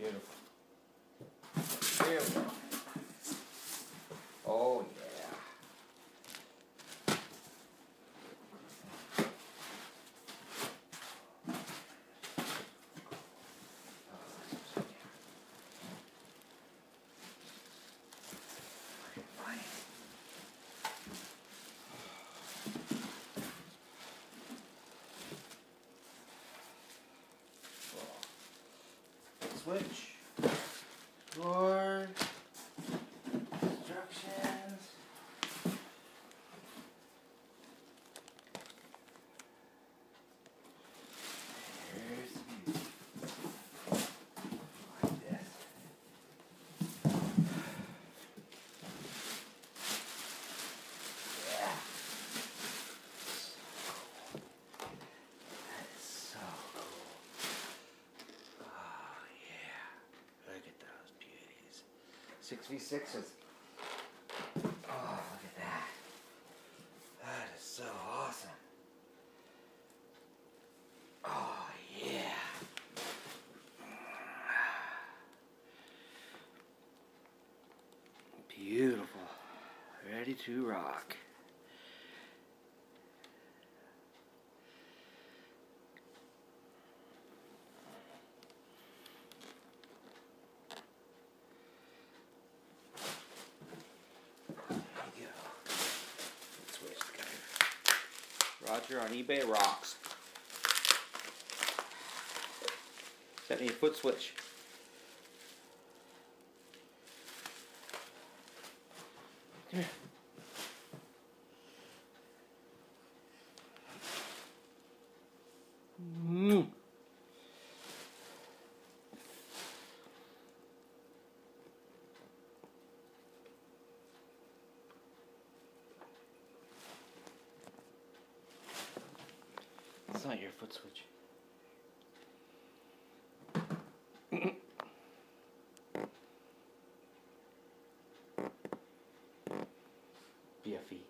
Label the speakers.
Speaker 1: Beautiful. Beautiful. Switch. Board. Instructions. Here's the beauty. Like this. Yeah. That is so cool. Oh yeah. Look at those beauties. Six v sixes. Oh, look at that. That is so awesome. Oh yeah. Beautiful. Ready to rock. Roger on eBay rocks. Sent me a foot switch. Come here. Mm. It's not your foot switch. BFE.